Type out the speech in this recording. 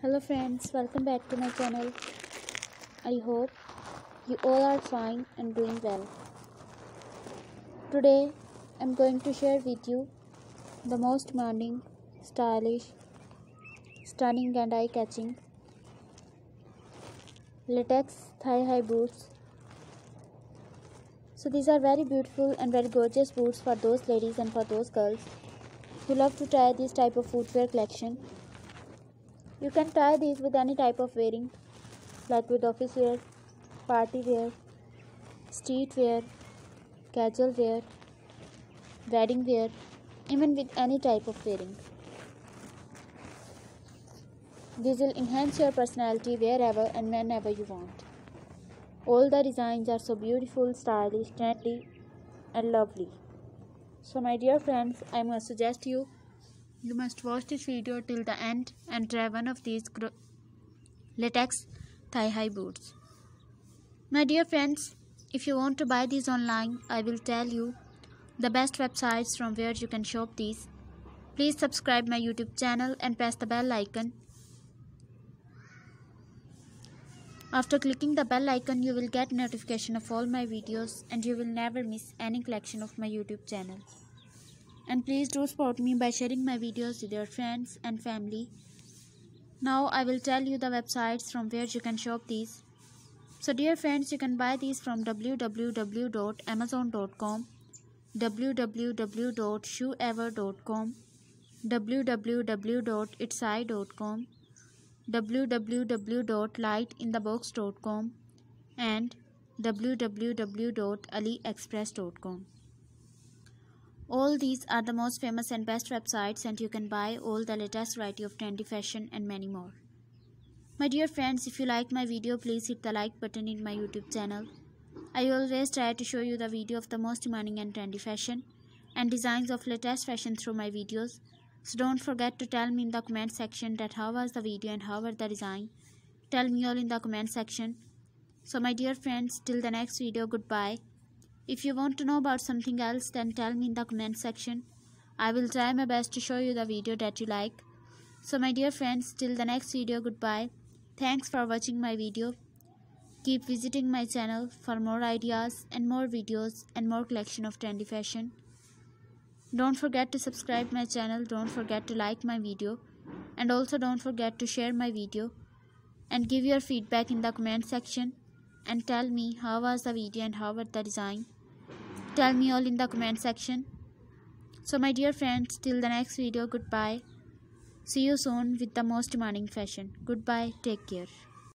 Hello friends, welcome back to my channel. I hope you all are fine and doing well. Today I'm going to share with you the most demanding, stylish, stunning and eye-catching latex thigh-high boots. So these are very beautiful and very gorgeous boots for those ladies and for those girls who love to try this type of footwear collection you can try these with any type of wearing, like with office wear, party wear, street wear, casual wear, wedding wear, even with any type of wearing. These will enhance your personality wherever and whenever you want. All the designs are so beautiful, stylish, trendy, and lovely. So, my dear friends, I must suggest you you must watch this video till the end and try one of these latex thigh-high boots. My dear friends, if you want to buy these online, I will tell you the best websites from where you can shop these. Please subscribe my YouTube channel and press the bell icon. After clicking the bell icon, you will get notification of all my videos and you will never miss any collection of my YouTube channel and please do support me by sharing my videos with your friends and family. Now I will tell you the websites from where you can shop these. So dear friends, you can buy these from www.amazon.com, www.shoeever.com, www.etsy.com, www.lightinthebox.com and www.aliexpress.com. All these are the most famous and best websites and you can buy all the latest variety of trendy fashion and many more. My dear friends, if you like my video, please hit the like button in my YouTube channel. I always try to show you the video of the most demanding and trendy fashion and designs of latest fashion through my videos. So don't forget to tell me in the comment section that how was the video and how was the design. Tell me all in the comment section. So my dear friends, till the next video, goodbye. If you want to know about something else then tell me in the comment section. I will try my best to show you the video that you like. So my dear friends, till the next video, goodbye. Thanks for watching my video. Keep visiting my channel for more ideas and more videos and more collection of trendy fashion. Don't forget to subscribe my channel. Don't forget to like my video. And also don't forget to share my video. And give your feedback in the comment section. And tell me how was the video and how was the design. Tell me all in the comment section. So my dear friends, till the next video, goodbye. See you soon with the most demanding fashion. Goodbye, take care.